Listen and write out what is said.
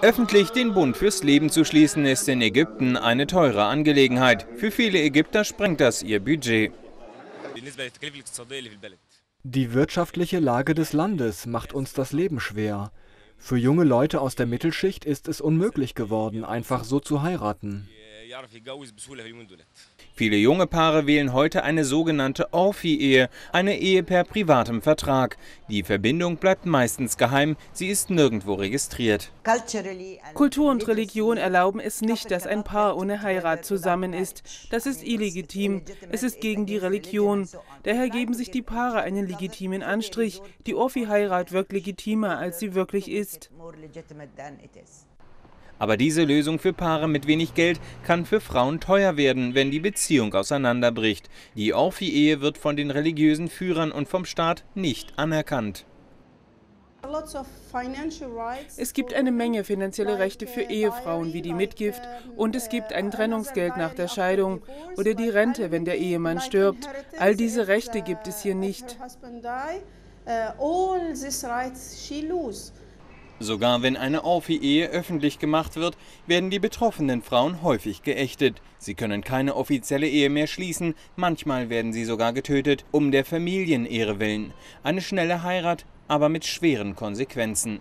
Öffentlich den Bund fürs Leben zu schließen, ist in Ägypten eine teure Angelegenheit. Für viele Ägypter sprengt das ihr Budget. Die wirtschaftliche Lage des Landes macht uns das Leben schwer. Für junge Leute aus der Mittelschicht ist es unmöglich geworden, einfach so zu heiraten. Viele junge Paare wählen heute eine sogenannte Orphi-Ehe, eine Ehe per privatem Vertrag. Die Verbindung bleibt meistens geheim, sie ist nirgendwo registriert. Kultur und Religion erlauben es nicht, dass ein Paar ohne Heirat zusammen ist. Das ist illegitim, es ist gegen die Religion. Daher geben sich die Paare einen legitimen Anstrich. Die Orphi-Heirat wirkt legitimer, als sie wirklich ist. Aber diese Lösung für Paare mit wenig Geld kann für Frauen teuer werden, wenn die Beziehung auseinanderbricht. Die Orphi-Ehe wird von den religiösen Führern und vom Staat nicht anerkannt. Es gibt eine Menge finanzielle Rechte für Ehefrauen wie die Mitgift und es gibt ein Trennungsgeld nach der Scheidung oder die Rente, wenn der Ehemann stirbt. All diese Rechte gibt es hier nicht. Sogar wenn eine Orphi-Ehe öffentlich gemacht wird, werden die betroffenen Frauen häufig geächtet. Sie können keine offizielle Ehe mehr schließen, manchmal werden sie sogar getötet, um der Familienehre willen. Eine schnelle Heirat, aber mit schweren Konsequenzen.